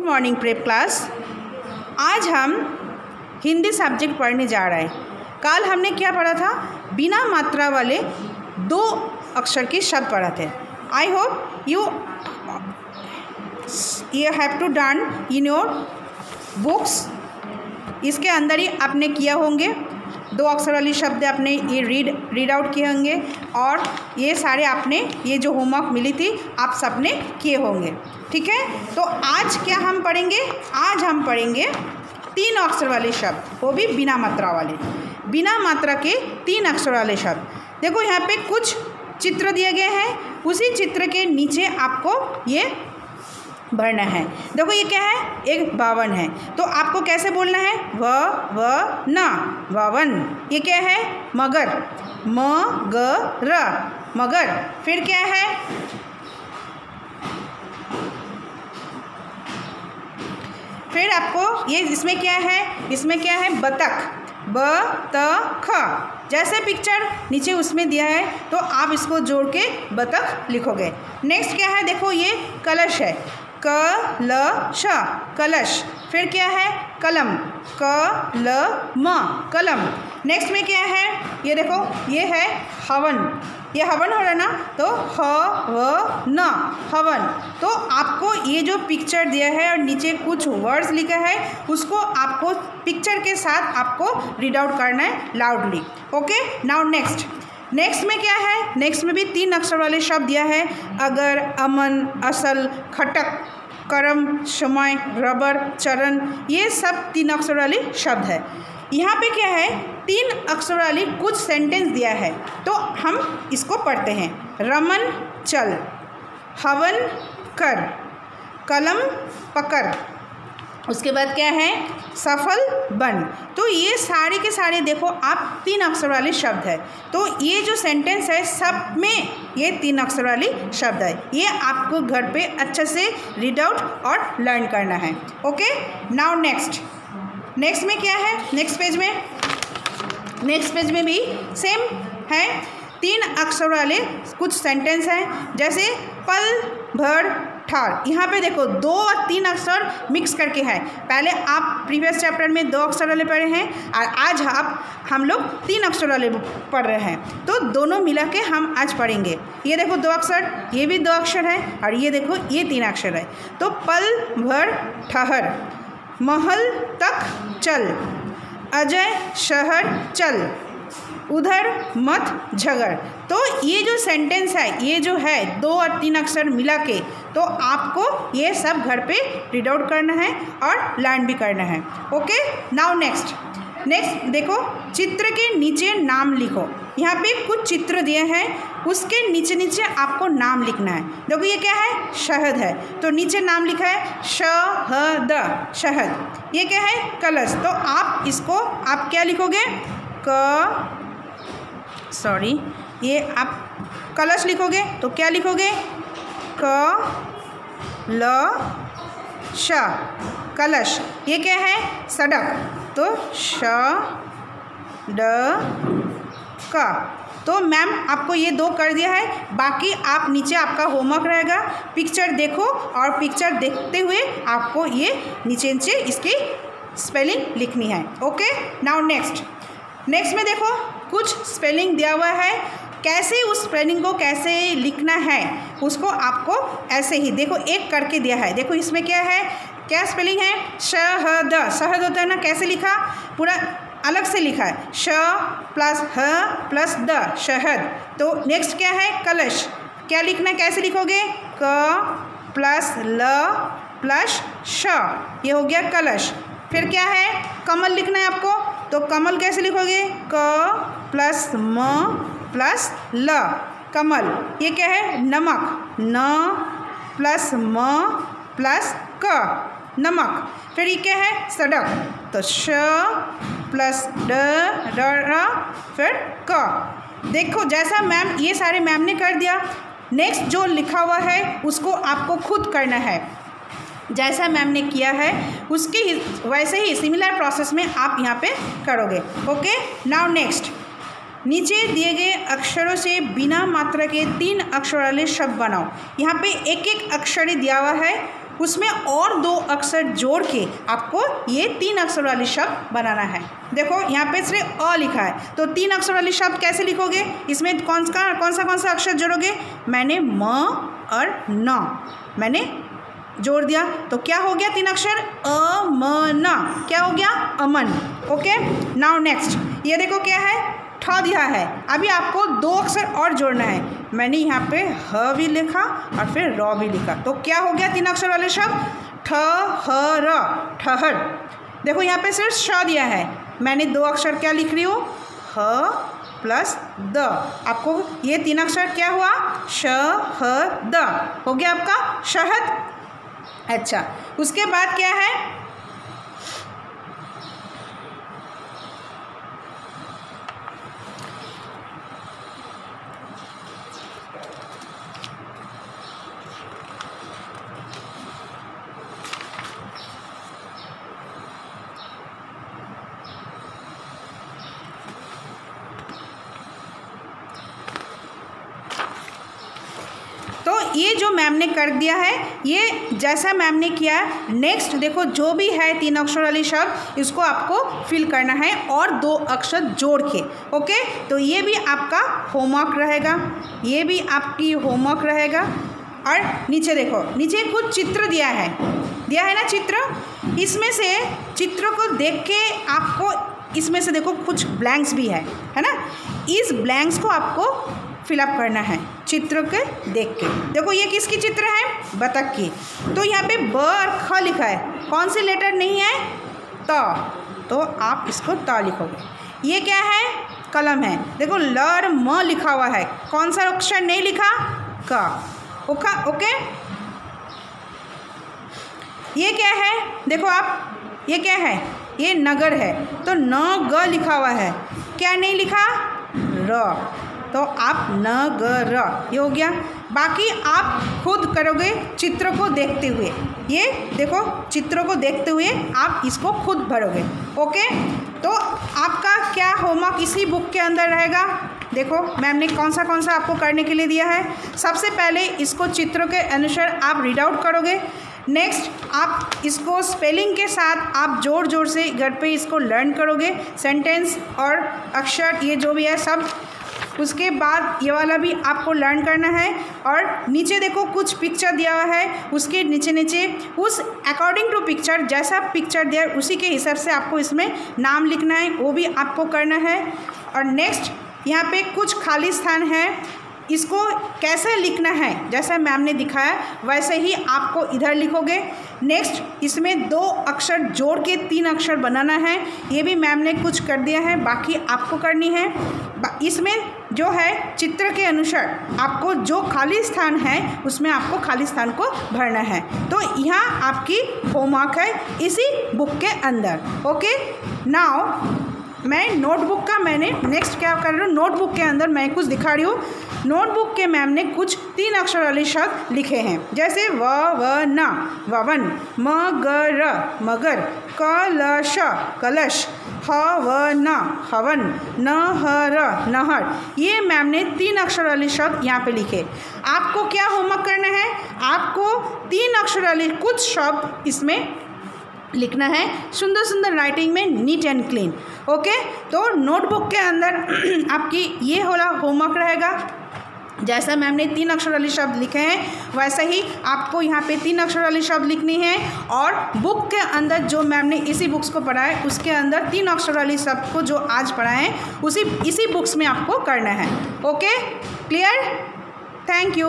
Good morning prep class. आज हम Hindi subject पढ़ने जा रहे हैं। कल हमने क्या पढ़ा था? बिना मात्रा वाले दो अक्षर के शब्द पढ़ा थे। I hope you you have to done in your books इसके अंदर ही आपने किया होंगे। दो अक्षर वाली शब्द आपने ये रीड रीड आउट किए होंगे और ये सारे आपने, ये जो होमवर्क मिली थी, आप सबने किए होंगे। ठीक है? तो आज क्या हम पढ़ेंगे? आज हम पढ़ेंगे तीन अक्षर वाले शब्द, वो भी बिना मात्रा वाले। बिना मात्रा के तीन अक्षर वाले शब्द। देखो, यहाँ पे कुछ चित्र दिए गए हैं, उसी चित्र के नीचे आपको ये भरना है। देखो ये क्या है? एक बावन है। तो आपको कैसे बोलना है? व व, न। बावन। ये क्या है? मगर। म, ग, र। मगर। फिर क्या है? फिर आपको ये इसमें क्या है? इसमें क्या है? बतख। ब, त, ख। जैसे पिक्चर नीचे उसमें दिया है तो आप इसको जोड़ के बतख लिखोगे। नेक्स्ट क्या है? देखो ये कलश है। क, ल, श, कलश। फिर क्या है? कलम। क, ल, म, कलम। नेक्स्ट में क्या है? ये देखो, ये है हवन। ये हवन हो रहा है ना तो ह, व, न, हवन। तो आपको ये जो पिक्चर दिया है और नीचे कुछ वर्ड्स लिखा है, उसको आपको पिक्चर के साथ आपको रीड आउट करना है loudly okay now next next में क्या है? नेक्स्ट में भी तीन अक्षर वाले शब्द दिया है। अगर, अमन, असल, खटक, करम समय रबर, चरण, ये सब तीन अक्षर वाले शब्द है। यहाँ पे क्या है? तीन अक्षर वाली कुछ सेंटेंस दिया है। तो हम इसको पढ़ते हैं। रमन, चल, हवन, कर, कलम, पकड़। उसके बाद क्या है? सफल बन। तो ये सारे के सारे, देखो, आप तीन अक्षर वाले शब्द है। तो ये जो सेंटेंस है, सब में ये तीन अक्षर वाली शब्द है। ये आपको घर पे अच्छे से रीड आउट और लर्न करना है। ओके नाउ नेक्स्ट नेक्स्ट में क्या है? नेक्स्ट पेज में? नेक्स्ट पेज में भी सेम है। तीन अक्षर वाले कुछ सेंटेंस हैं। जैसे पल भर ठार यहाँ पे देखो, दो और तीन अक्षर मिक्स करके है। पहले आप प्रीवियस चैप्टर में दो अक्षर वाले पढ़े हैं, और आज आप, हम लोग तीन अक्षर वाले पढ़ रहे हैं। तो दोनों मिला के हम आज पढ़ेंगे। ये देखो दो अक्षर, ये भी दो अक्षर है, और ये देखो, ये तीन अक्षर है। तो पल भर ठहर, महल तक चल, अजय शहर चल। उधर मत झगड़। तो ये जो सेंटेंस है, ये जो है, दो और तीन अक्षर मिला के तो आपको ये सब घर पे रीड आउट करना है और लर्न भी करना है। ओके नाउ नेक्स्ट नेक्स्ट देखो, चित्र के नीचे नाम लिखो। यहाँ पे कुछ चित्र दिए हैं, उसके नीचे नीचे आपको नाम लिखना है। देखो, ये क्या है? शहद है। तो नीचे नाम लिखा है श ह, शहद शहद। ये क्या है? कलश। तो आप इसको, आप क्या लिखोगे? क सॉरी ये आप कलश लिखोगे तो क्या लिखोगे? क, ल, श। कलश। ये क्या है? सड़क। तो श, ड, क। तो मैम, आपको ये दो कर दिया है। बाकी आप नीचे आपका होमवर्क रहेगा। पिक्चर देखो और पिक्चर देखते हुए आपको ये नीचे नीचे इसकी स्पेलिंग लिखनी है। ओके? Now next. नेक्स्ट में देखो। कुछ स्पेलिंग दिया हुआ है। कैसे उस स्पेलिंग को कैसे लिखना है, उसको आपको ऐसे ही देखो, एक करके दिया है। देखो इसमें क्या है, क्या स्पेलिंग है? शहद शहद होता है ना, कैसे लिखा? पूरा अलग से लिखा है। श प्लस ह प्लस द शहद तो नेक्स्ट क्या है? कलश। क्या लिखना है? कैसे लिखोगे? क प्लस ल प्लस श। ये हो गया कलश। फिर क्या है? कमल लिखना है आपको। तो कमल कैसे लिखोगे? क प्लस म प्लस ल। कमल, ये क्या है? नमक। न प्लस म प्लस क। नमक। फिर ये क्या है? सड़क। तो श प्लस ड, र फिर क। देखो, जैसा मैम, ये सारे मैम ने कर दिया। नेक्स्ट जो लिखा हुआ है, उसको आपको खुद करना है। जैसा मैम ने किया है, उसके ही, वैसे ही सिमिलर प्रोसेस में आप यहाँ पे करोगे। ओके नाउ नेक्स्ट नीचे दिए गए अक्षरों से बिना मात्रा के तीन अक्षर वाले शब्द बनाओ। यहाँ पे एक एक अक्षर ही दिया हुआ है, उसमें और दो अक्षर जोड़ के आपको ये तीन अक्षर वाले शब्द बनाना है। देखो, यहाँ पे सिर्फ़ अ लिखा है। तो तीन अक्षर वाले शब्द कैसे लिखोगे? इसमें कौन सा कौन सा कौन सा अक्षर जोड़ोगे? मैंने म और न। मैंने जोड़ दिया। तो क्या हो गया तीन अक्षर? अ म न क्या हो गया? अमन। ओके नाउ नेक्स्ट ये देखो क्या है? ठ दिया है। अभी आपको दो अक्षर और जोड़ना है। मैंने यहाँ पे ह भी लिखा और फिर र भी लिखा। तो क्या हो गया तीन अक्षर वाले शब्द? ठ, ह, र। ठहर। देखो यहाँ पे सिर्फ़ श दिया है। मैंने दो अक्षर क्या लिख रही हूँ? ह प्लस द। आपको ये तीन अक्षर क्या हुआ? श, ह, द। हो गया आपका शहद। अच्छा उसके बाद क्या है तो ये जो मैम ने कर दिया है, ये जैसा मैम ने किया नेक्स्ट देखो जो भी है तीन अक्षर वाली शब्द, इसको आपको फिल करना है और दो अक्षर जोड़ के ओके तो ये भी आपका होमवर्क रहेगा, ये भी आपकी होमवर्क रहेगा। और नीचे देखो, नीचे कुछ चित्र दिया है दिया है ना चित्र? इसमें से चित्रों को देख के आपको, इसमें से देखो कुछ ब्लैंक्स भी है है ना? इस ब्लैंक्स को आपको फिलअप करना है। चित्र के देख के। देखो, ये किसकी चित्र है? बतख की। तो यहाँ पे ब और ख लिखा है। कौन सी लेटर नहीं है? त। तो आप इसको त लिखोगे। ये क्या है? कलम है। देखो, ल और म लिखा हुआ है। कौन सा अक्षर नहीं लिखा? क। ओका ओके? ये क्या है? देखो आप, ये क्या है? ये नगर है। तो न, ग लिखा हुआ है। क्या नहीं लिखा? र। तो आप न ग र, ये हो गया। बाकी आप खुद करोगे चित्र को देखते हुए। ये देखो, चित्रों को देखते हुए आप इसको खुद भरोगे। ओके? तो आपका क्या होमवर्क इसी बुक के अंदर रहेगा? देखो, मैम ने कौन सा कौन सा आपको करने के लिए दिया है। सबसे पहले इसको चित्रों के अनुसार आप रीड आउट करोगे। नेक्स्ट आप इसको स्पेलिंग के साथ आप ज़ोर ज़ोर से घर पे इसको लर्न करोगे। सेंटेंस और अक्षर, ये जो भी है, सब उसके बाद ये वाला भी आपको लर्न करना है और नीचे देखो कुछ पिक्चर दिया हुआ है, उसके नीचे नीचे उस अकॉर्डिंग टू पिक्चर जैसा पिक्चर दिया उसी के हिसाब से आपको इसमें नाम लिखना है, वो भी आपको करना है। और नेक्स्ट यहाँ पे कुछ खाली स्थान है इसको कैसे लिखना है? जैसा मैम ने दिखाया, वैसे ही आपको इधर लिखोगे। नेक्स्ट इसमें दो अक्षर जोड़ के तीन अक्षर बनाना है। ये भी मैम ने कुछ कर दिया है, बाकी आपको करनी है। इसमें जो है चित्र के अनुसार आपको जो खाली स्थान है, उसमें आपको खाली स्थान को भरना है। तो यहाँ आपकी होमवर्क है, इसी बुक के अंदर। ओके? नाउ मैं नोटबुक का मैंने नेक्स्ट क्या कर रही हूँ? नोटबुक के अंदर मैं कुछ दिखा रही हूँ। नोटबुक के मैम ने कुछ तीन अक्षर वाले शब्द लिखे हैं। जैसे व व, न, ववन, म, ग, र, मगर कलश कलश, ह, व, न, हवन, न, ह, र, नहर। ये मैम ने तीन अक्षर वाले शब्द यहाँ पे लिखे। आपको क्या होमवर्क करना है? आपको तीन अक्षर वाले कुछ शब्द इसमें लिखना है। सुंदर सुंदर राइटिंग में नीट एंड क्लीन ओके तो नोटबुक के अंदर आपकी ये होला होमवर्क रहेगा। जैसा मैम ने तीन अक्षर वाले शब्द लिखे हैं, वैसे ही आपको यहाँ पे तीन अक्षर वाले शब्द लिखनी है और बुक के अंदर जो मैम ने इसी बुक्स को पढ़ा है, उसके अंदर तीन अक्षर वाले शब्द को जो आज पढ़ा है, उसी, इसी बुक्स में आपको करना है ओके क्लियर थैंक यू